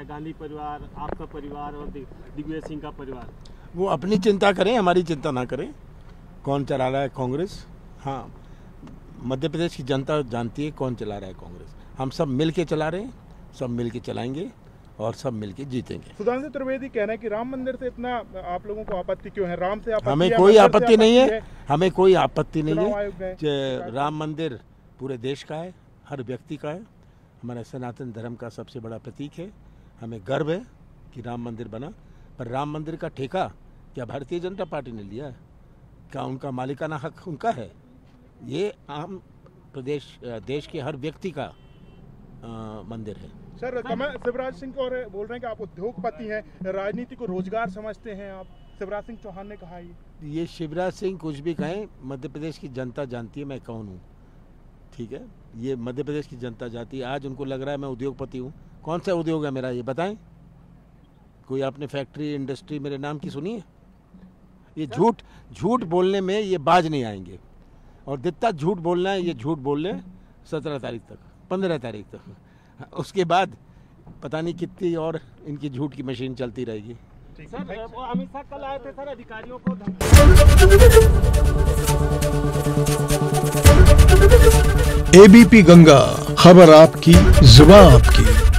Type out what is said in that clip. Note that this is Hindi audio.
है गांधी परिवार आपका परिवार और दिग्विजय सिंह का परिवार। वो अपनी चिंता करें हमारी चिंता ना करें। कौन चला रहा है कांग्रेस? हाँ मध्य प्रदेश की जनता जानती है कौन चला रहा है कांग्रेस। हम सब मिल के चला रहे हैं सब मिल के चलाएँगे और सब मिल के जीतेंगे। सुधांशु त्रिवेदी कह रहे हैं कि राम मंदिर से इतना आप लोगों को आपत्ति क्यों है? राम से आपत्ति हमें कोई आपत्ति नहीं है हमें कोई आपत्ति नहीं है? राम मंदिर पूरे देश का है हर व्यक्ति का है। हमारा सनातन धर्म का सबसे बड़ा प्रतीक है। हमें गर्व है कि राम मंदिर बना पर राम मंदिर का ठेका क्या भारतीय जनता पार्टी ने लिया है? क्या उनका मालिकाना हक उनका है? ये आम प्रदेश देश के हर व्यक्ति का अ, मंदिर है। सर कमल शिवराज सिंह और बोल रहे हैं कि आप उद्योगपति हैं राजनीति को रोज़गार समझते हैं आप। शिवराज सिंह चौहान ने कहा ये। ये शिवराज सिंह कुछ भी कहें मध्य प्रदेश की जनता जानती है मैं कौन हूँ। ठीक है? ये मध्य प्रदेश की जनता जाती है। आज उनको लग रहा है मैं उद्योगपति हूँ। कौन सा उद्योग है मेरा ये बताएँ? कोई आपने फैक्ट्री इंडस्ट्री मेरे नाम की सुनी है? ये झूठ झूठ बोलने में ये बाज नहीं आएँगे। और जितना झूठ बोलना है ये झूठ बोल लें सत्रह तारीख तक पंद्रह तारीख तक। उसके बाद पता नहीं कितनी और इनकी झूठ की मशीन चलती रहेगी। सर वो अमित शाह कल आए थे सर अधिकारियों को एबीपी गंगा खबर आपकी जुबा आपकी।